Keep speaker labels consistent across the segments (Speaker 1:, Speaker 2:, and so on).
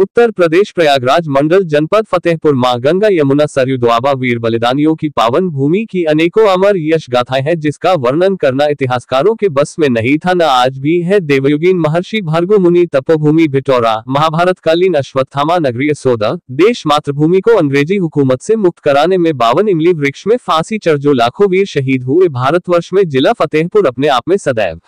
Speaker 1: उत्तर प्रदेश प्रयागराज मंडल जनपद फतेहपुर माँ गंगा यमुना सरयू द्वाबा वीर बलिदानियों की पावन भूमि की अनेकों अमर यश गाथाएँ हैं, जिसका वर्णन करना इतिहासकारों के बस में नहीं था, न आज भी है। देवयुगीन महर्षि भार्गो मुनि तपोभूमि भिटौरा, महाभारत कालीन अश्वत्थामा नगरीय सोदा देश मातृभूमि को अंग्रेज़ी हुकूमत से मुक्त कराने में बावन इमली वृक्ष में फांसी चढ़ जो लाखों वीर शहीद हुए, भारतवर्ष में जिला फतेहपुर अपने आप में सदैव।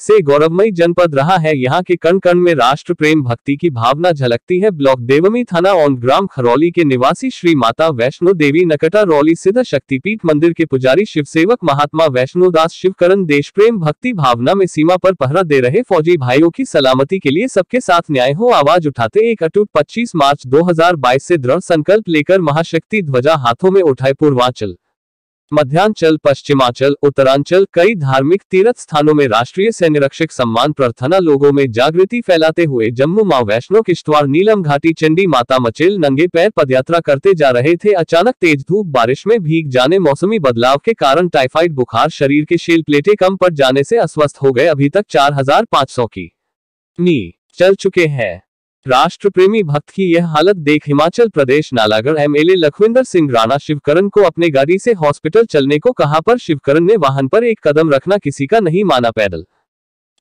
Speaker 1: से गौरवमयी जनपद रहा है। यहाँ के कण कण में राष्ट्र प्रेम भक्ति की भावना झलकती है। ब्लॉक देवमी थाना ऑन ग्राम खरौली के निवासी श्री माता वैष्णो देवी नकटा रौली सिद्ध शक्तिपीठ मंदिर के पुजारी शिव सेवक महात्मा वैष्णो दास शिवकरण देश प्रेम भक्ति भावना में सीमा पर पहरा दे रहे फौजी भाइयों की सलामती के लिए सबके साथ न्याय हो। आवाज़ उठाते एक अटूट पच्चीस मार्च दो से दृढ़ संकल्प लेकर महाशक्ति ध्वजा हाथों में उठाए पूर्वांचल। मध्यांचल, पश्चिमांचल, उत्तरांचल, कई धार्मिक तीर्थ स्थानों में राष्ट्रीय सैन्य रक्षक सम्मान प्रार्थना लोगों में जागृति फैलाते हुए जम्मू माँ वैष्णो किश्तवाड़, नीलम घाटी, चंडी माता मचेल, नंगे पैर पदयात्रा करते जा रहे थे। अचानक तेज धूप, बारिश में भीग जाने, मौसमी बदलाव के कारण टाइफाइड बुखार शरीर के शेल प्लेटे कम पड़ जाने से अस्वस्थ हो गए। अभी तक चार हज़ार पाँच सौ की नी चल चुके हैं। राष्ट्र प्रेमी भक्त की यह हालत देख हिमाचल प्रदेश नालागढ़ एमएलए लखविंदर सिंह राणा शिवकरण को अपने गाड़ी से हॉस्पिटल चलने को कहा पर शिवकरण ने वाहन पर एक कदम रखना किसी का नहीं माना पैदल।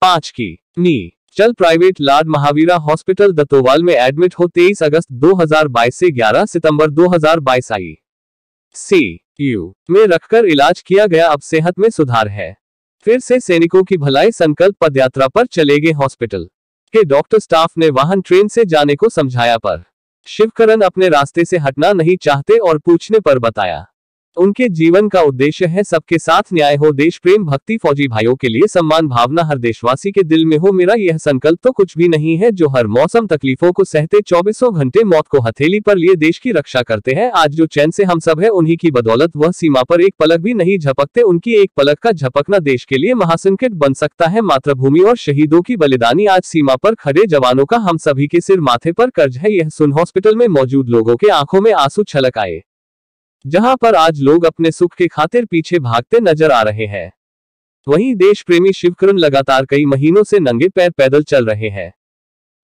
Speaker 1: पाँच की नी। चल private lord Mahavira hospital Dattowal में एडमिट हो 23 अगस्त 2022 से 11 सितंबर 2022 आई। सी। यू। में रखकर इलाज किया गया अब सेहत में सुधार है। फिर से सैनिकों की भलाई संकल्प पदयात्रा पर चले गए हॉस्पिटल। के डॉक्टर स्टाफ ने वाहन ट्रेन से जाने को समझाया पर शिवकरण अपने रास्ते से हटना नहीं चाहते और पूछने पर बताया। उनके जीवन का उद्देश्य है सबके साथ न्याय हो, देश प्रेम, भक्ति, फौजी भाइयों के लिए सम्मान, भावना, हर देशवासी के दिल में हो। मेरा यह संकल्प तो कुछ भी नहीं है जो हर मौसम तकलीफों को सहते, चौबीसों घंटे मौत को हथेली पर लिए देश की रक्षा करते हैं। आज जो चैन से हम सब है, उन्हीं की बदौलत, वह सीमा पर एक पलक भी नहीं झपकते, उनकी एक पलक का झपकना देश के लिए महासंकट बन सकता है। मातृभूमि और शहीदों की बलिदानी आज सीमा पर खड़े जवानों का हम सभी के सिर माथे पर कर्ज है। यह सुन हॉस्पिटल में मौजूद लोगों के आँखों में आँसू छलक आए। जहाँ पर आज लोग अपने सुख के खातिर पीछे भागते नज़र आ रहे हैं। वहीं देश प्रेमी शिवकरण लगातार कई महीनों से नंगे पैर पैदल चल रहे हैं।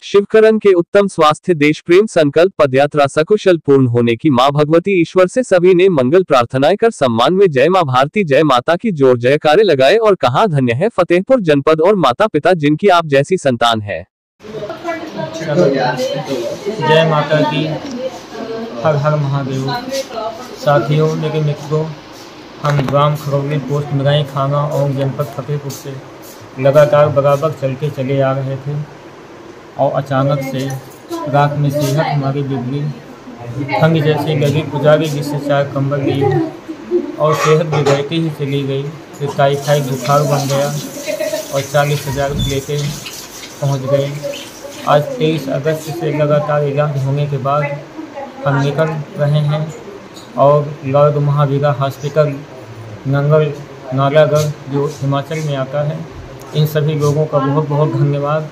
Speaker 1: शिवकरण के उत्तम स्वास्थ्य देश प्रेम संकल्प पदयात्रा सकुशल पूर्ण होने की माँ भगवती ईश्वर से सभी ने मंगल प्रार्थनाएँ कर सम्मान में जय माँ भारती, जय माता की ज़ोर जयकारे लगाए और कहा, धन्य है फतेहपुर जनपद और माता पिता जिनकी आप जैसी संतान है।
Speaker 2: जय माता की। हर हर महादेव। साथियों, लेकिन मित्रों, हम ग्राम खरौली पोस्ट मिराई खाना और जनपद फतेहपुर से लगातार बराबर चल के चले आ रहे थे और अचानक से रात में सेहत हमारी बिगड़ी। ठंड जैसी लगी गुजारी जिससे चार कंबल लिए और सेहत बिगड़ती ही चली गई। फिर टाइफाइड बुखार बन गया और चालीस हज़ार प्लेटें पहुँच गए आज तेईस अगस्त से लगातार इलाज होने के बाद हम निकल रहे हैं और लॉर्ड महावीरा हॉस्पिटल, नंगल, नालागढ़, जो हिमाचल में आता है, इन सभी लोगों का बहुत बहुत धन्यवाद।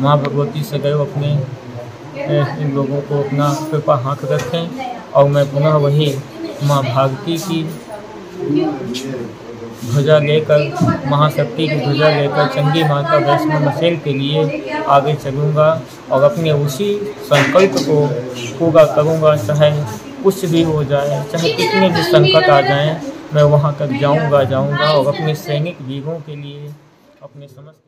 Speaker 2: माँ भगवती सदैव अपने इन लोगों को अपना कृपा हाथ रखें और मैं पुनः वही माँ भारती की ध्वजा लेकर, महाशक्ति की ध्वजा लेकर, चंडी माता वैष्णो मसेल के लिए आगे चलूँगा और अपने उसी संकल्प को पूरा करूँगा। चाहे कुछ भी हो जाए, चाहे कितने भी संकट आ जाएँ, मैं वहाँ तक जाऊँगा जाऊँगा और अपने सैनिक जीवों के लिए, अपने समस्त